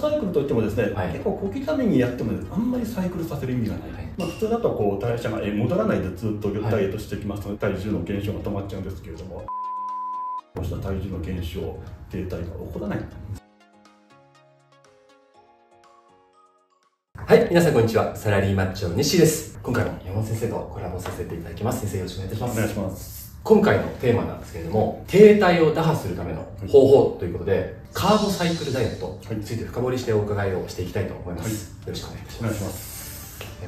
サイクルといってもですね、はい結構小刻みにやっても、ね、あんまりサイクルさせる意味がない、はいまあ、普通だとこう代謝がえ戻らないでずっとダイエットしてきますので、体重の減少が止まっちゃうんですけれどもこうした体重の減少停滞が起こらないはい、皆さんこんにちは。サラリーマッチョ西です。今回も山本先生とコラボさせていただきます。先生よろしくお願いいたします。お願いします今回のテーマなんですけれども、停滞を打破するための方法ということで、カーボサイクルダイエットについて深掘りしてお伺いをしていきたいと思います。よろしくお願いいたします。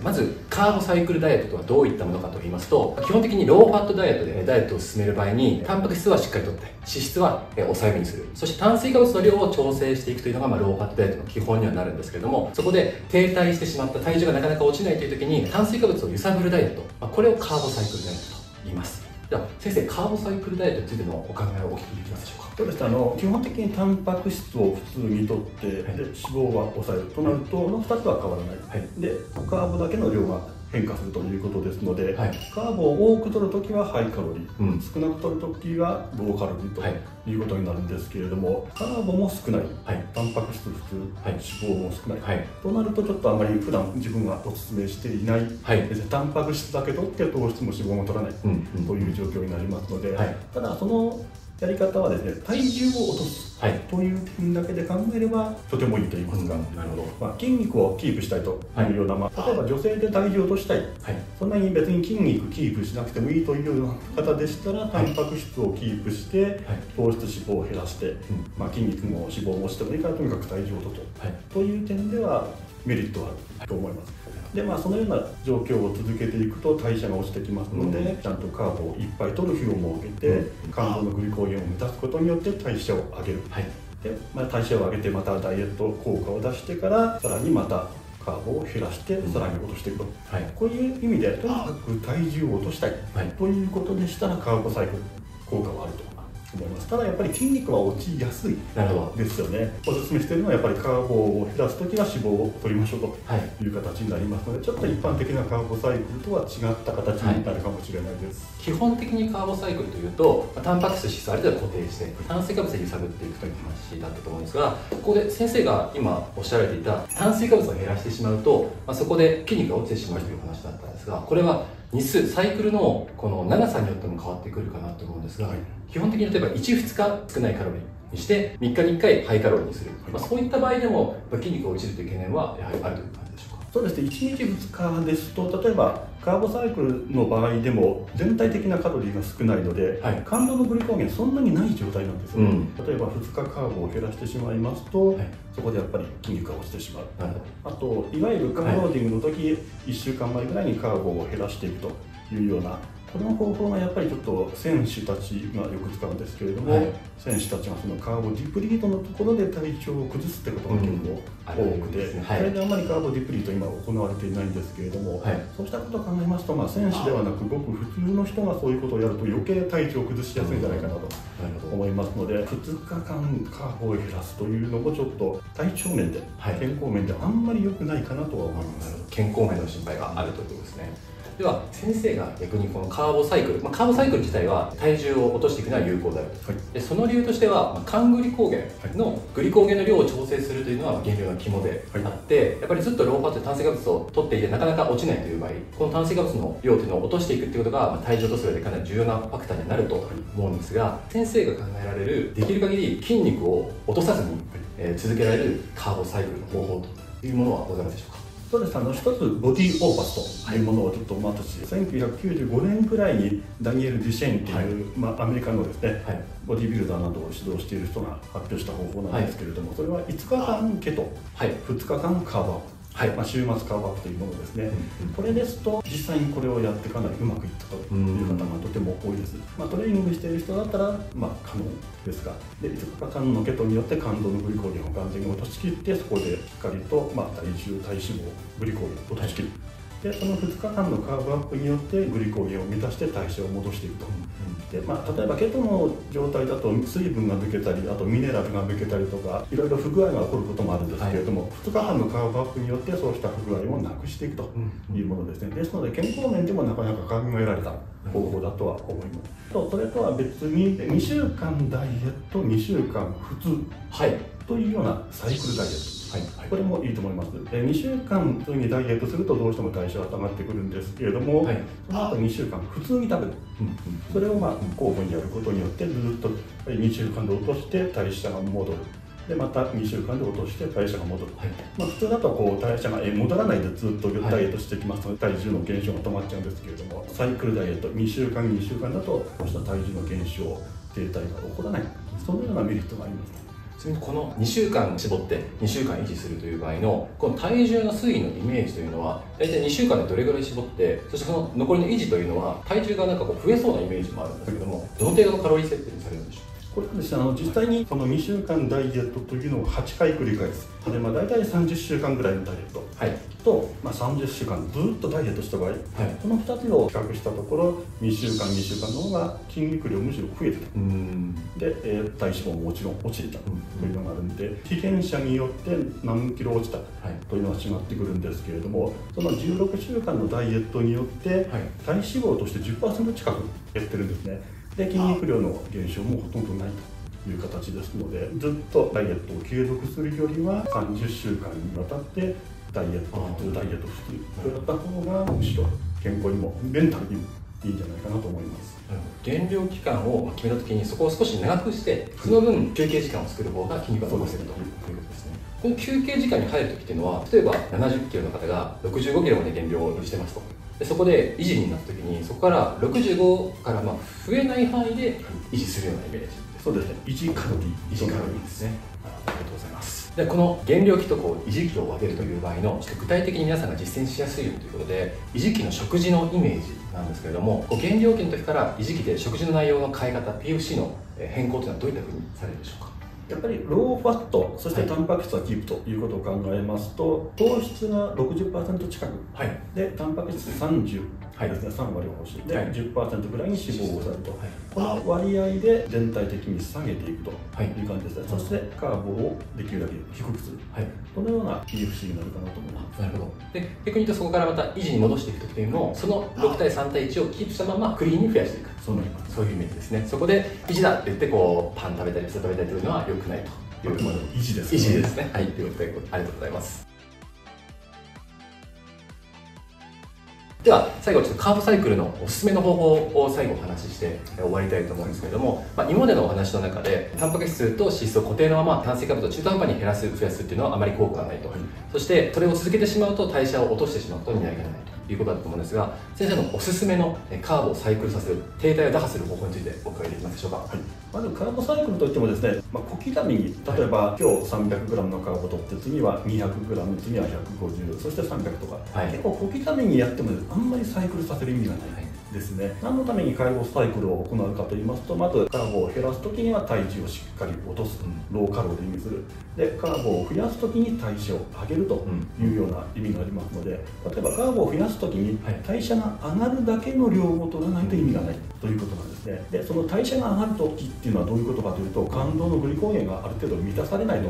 まずカーボサイクルダイエットとはどういったものかと言いますと基本的にローファットダイエットでダイエットを進める場合にタンパク質はしっかりとって脂質はえ抑えめにする。そして炭水化物の量を調整していくというのが、まあ、ローファットダイエットの基本にはなるんですけれどもそこで停滞してしまった体重がなかなか落ちないという時に炭水化物を揺さぶるダイエット、まあ、これをカーボサイクルダイエットと言いますでは先生カーボサイクルダイエットについてのお考えをお聞きできますでしょうか？そうですあの基本的にタンパク質を普通にとって、で脂肪は抑えるとなると、この2つは変わらない、はい。でカーボだけの量が変化するということですので、はい。カーボを多く取るときはハイカロリー、うん。少なく取るときはローカロリーとはい。いうことになるんですけれども、カーボも少ない、はい。タンパク質普通、はい脂肪も少ない、はい。となるとちょっとあまり普段自分がお勧めしていない、はい。タンパク質だけ取って糖質も脂肪も取らない、うんうん。という状況になりますので、はい。ただそのやり方はですね体重を落とす。はい。という点だけで考えればとてもいいと言いますか、なるほど。まあ、筋肉をキープしたいというような、まあ、例えば女性で体重を落としたい。はい。そんなに別に筋肉キープしなくてもいいというような方でしたら、タンパク質をキープして、糖質脂肪を減らして、まあ、筋肉も脂肪も落ちてもいいからとにかく体重を落とすはい。という点ではメリットはあると思います。でまあ、そのような状況を続けていくと代謝が落ちてきますので、うん。ちゃんとカーボをいっぱい取る日を設けて、うん。肝臓のグリコーゲンを満たすことによって代謝を上げる。はい。で、まあ、代謝を上げてまたダイエット効果を出してからさらにまたカーボを減らしてさらに落としていくと、はい。こういう意味でとにかく体重を落としたいはい。ということでしたらカーボサイクル効果はあると思います。ただやっぱり筋肉は落ちやすいですよね。おすすめしているのはやっぱりカーボを減らすときは脂肪を取りましょうとはい。いう形になりますのでちょっと一般的なカーボサイクルとは違った形になるかもしれないです、基本的にカーボサイクルというと、まあタンパク質、脂質ある程度固定して炭水化物で揺さぶっていくという話だったと思うんですがここで先生が今おっしゃられていた炭水化物を減らしてしまうと、まあ、そこで筋肉が落ちてしまうという話だったんですがこれは日数サイクルのこの長さによっても変わってくるかなと思うんですが、はい。基本的に例えば12日少ないカロリーにして3日に1回ハイカロリーにする、まあ、そういった場合でもやっぱ筋肉が落ちるという懸念はやはりあるという感じでしょうか？そうですね。1日2日ですと例えばカーボサイクルの場合でも全体的なカロリーが少ないので、はい。肝臓のグリコーゲンそんなにない状態なんですよ、うん。例えば2日カーボを減らしてしまいますと、はい。そこでやっぱり筋肉が落ちてしまうなるほどあといわゆるカーローディングの時、1週間前ぐらいにカーボを減らしていくというようなこの方法がやっぱりちょっと選手たちがよく使うんですけれども、はい。選手たちがそのカーボディプリートのところで体調を崩すってことが結構多くて、うんれであんまりカーボディプリート今行われていないんですけれども、はい。そうしたことを考えますと、まあ、選手ではなくごく普通の人がそういうことをやると余計体調を崩しやすいんじゃないかなと。なるほど思い。ますので2日間カーボを減らすというのもちょっと体調面で、はい。健康面であんまり良くないかなとは思います。健康面の心配があるということですね。では先生が逆にこのカーボサイクル、まあ、カーボサイクル自体は体重を落としていくのは有効であると。はい。でその理由としては、まあ、肝グリコーゲンのグリコーゲンの量を調整するというのは減量の肝であって、やっぱりずっとローファットで炭水化物を取っていてなかなか落ちないという場合この炭水化物の量というのを落としていくっていうことが、まあ、体重とす上でかなり重要なファクターになると思うんですが先生が考えられるできる限り筋肉を落とさずに、えー続けられるカーボサイクルの方法というものはございますでしょうか？そうです。あの一つボディーオーパスというものをちょっと私、1995年くらいにダニエル・デュシェンという、まあ、アメリカのですね、はい。ボディビルダーなどを指導している人が発表した方法なんですけれども、それは5日間ケトはい。2日間カー。ボアップはい。まあ、週末カーブアップというものですね、これですと実際にこれをやってかなりうまくいったという方がとても多いです、まあ、トレーニングしている人だったら、まあ、可能ですがで5日間のケトによって肝臓のグリコーゲンを完全に落としきってそこでしっかりと、まあ、体重体脂肪グリコーゲンを落としきる、でその2日間のカーブアップによってグリコーゲンを満たして代謝を戻していくと、でまあ、例えばケトの状態だと水分が抜けたりあとミネラルが抜けたりとかいろいろ不具合が起こることもあるんですけれども、2日間のカーブアップによってそうした不具合をなくしていくというものですね。ですので健康面でもなかなか考えられた方法だとは思います。とそれとは別に2週間ダイエット2週間普通。はいというようなサイクルダイエット。はい、これもいいと思います。え2週間普通にダイエットするとどうしても代謝が上がってくるんですけれども、はい、その後2週間普通に食べる、うんうん、それをまあ交互にやることによってずっと2週間で落として代謝が戻る。でまた2週間で落として代謝が戻る、はい、まあ、普通だとこう代謝が戻らないでずっとダイエットしてきますので、はい、体重の減少が止まっちゃうんですけれどもサイクルダイエット2週間2週間だとこうした体重の減少停滞が起こらない。そのようなメリットがありますにこの2週間絞って2週間維持するという場合のこの体重の推移のイメージというのは大体2週間でどれぐらい絞ってそしてその残りの維持というのは体重がなんかこう増えそうなイメージもあるんですけどもどの程度のカロリー設定にされるんでしょう？これはですね、あの実際にこの2週間ダイエットというのを8回繰り返す、でまあ、大体30週間ぐらいのダイエット、はい、と、まあ、30週間ずっとダイエットした場合、はい、この2つを比較したところ2週間2週間の方が筋肉量むしろ増えてた。で、えー、体脂肪ももちろん落ちてたというのがあるんで被験者によって何キロ落ちたというのは違ってくるんですけれどもその16週間のダイエットによって体脂肪として10%近く減ってるんですね。で筋肉量の減少もほとんどないという形ですのでずっとダイエットを継続するよりは30週間にわたってダイエット普通ダイエット普通やった方がむしろ健康にもメンタルにもいいんじゃないかなと思います。減量期間を決めた時にそこを少し長くしてその分休憩時間を作る方が筋肉が残せるということですね。この休憩時間に入る時っていうのは例えば70キロの方が65キロまで減量をしてますと。でそこで維持になった時にそこから65からまあ増えない範囲で維持するようなイメージそうですね。維持カロリー。維持カロリーですね。ありがとうございますでこの減量期とこう維持期を分けるという場合の具体的に皆さんが実践しやすいようにということで維持期の食事のイメージなんですけれども減量期の時から維持期で食事の内容の変え方 PFC の変更というのはどういったふうにされるでしょうか？やっぱりローファットそしてタンパク質はキープということを考えますと糖質が60%近く、はい、でタンパク質30ですね、3割を欲しい。で、はい、10%ぐらいに脂肪を抑えると、はい、この割合で全体的に下げていくという感じですね、そしてカーボをできるだけ低くする、はい、このような PFC になるかなと思います。なるほど。で逆に言うとそこからまた維持に戻していくというのをその6対3対1をキープしたままクリーンに増やしていく。そうなります。そういうイメージですね。そこで維持だって言ってこうパン食べたりピザ食べたりというのは良くないと。あくまで。も維持ですね。維持ですね。はい。ということでありがとうございます。では最後ちょっとカーボサイクルのおすすめの方法を最後お話しして終わりたいと思うんですけれども、まあ、今までのお話の中でタンパク質と脂質を固定のまま炭水化物を中途半端に減らす増やすっていうのはあまり効果がないと、はい、そしてそれを続けてしまうと代謝を落としてしまうことになりかねないということだと思うんですが先生のおすすめのカーボをサイクルさせる停滞を打破する方法についてお伺いできますでしょうか、はい、まずカーボサイクルといってもですね、まあ、小刻みに例えば、はい、今日 300g のカーボを取って次は 200g 次は150そして300とか、はい、結構小刻みにやってもあんまりサイクルさせる意味がない、ですね。何のために介護サイクルを行うかといいますとまずカーボを減らす時には体重をしっかり落とす、ローカロリーにする。でカーボを増やす時に代謝を上げるというような意味がありますので例えばカーボを増やす時に代謝が上がるだけの量を取らないと意味がない。ということなんですね。でその代謝が上がる時っていうのはどういうことかというと肝臓のグリコーゲンがある程度満たされないと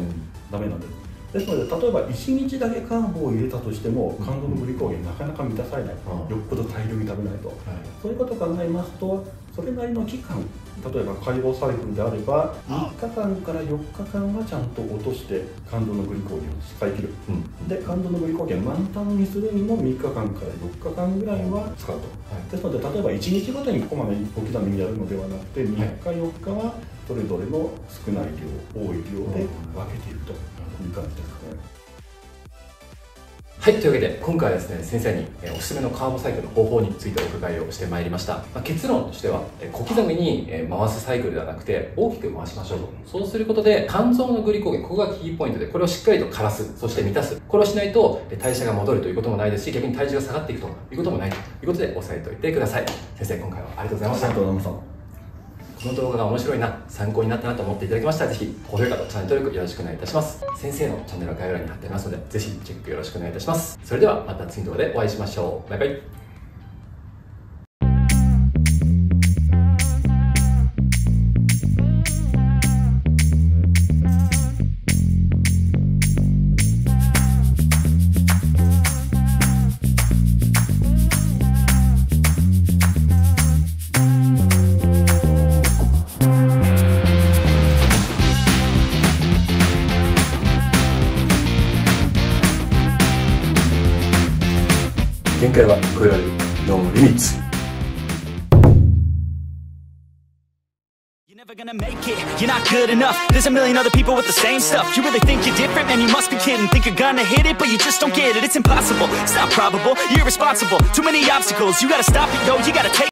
ダメなんです。ですので例えば1日だけカーボを入れたとしても肝臓のグリコーゲンなかなか満たされない、よっぽど大量に食べないと、はい、そういうことを考えますとそれなりの期間例えば解剖サイクルであれば3日間から4日間はちゃんと落として肝臓のグリコーゲンを使い切る、うん、で肝臓のグリコーゲン満タンにするにも3日間から4日間ぐらいは使うと、はい、ですので例えば1日ごとにここまで小刻みにやるのではなくて3日4日はそれぞれの少ない量多い量で分けていくという感じです。かね。はい、というわけで今回はですね先生に、おすすめのカーボサイクルの方法についてお伺いをしてまいりました、まあ、結論としては、小刻みに、回すサイクルではなくて大きく回しましょうと。そうすることで肝臓のグリコーゲンここがキーポイントでこれをしっかりと枯らす。そして満たす。これをしないと代謝が戻るということもないですし逆に体重が下がっていくということもないということで押さえておいてください。先生今回はありがとうございました。ありがとうございました。この動画が面白いな、参考になったなと思っていただきましたら、ぜひ高評価とチャンネル登録よろしくお願いいたします。先生のチャンネルは概要欄に貼ってありますので、ぜひチェックよろしくお願いいたします。それではまた次の動画でお会いしましょう。バイバイ。限界は超えられるノーリミッツ You're never gonna make it, you're not good enough There's a million other people with the same stuff You really think you're different, man, you must be kidding Think you're gonna hit it, but you just don't get it It's impossible, it's not probable, you're irresponsible Too many obstacles, you gotta stop it, yo, you gotta take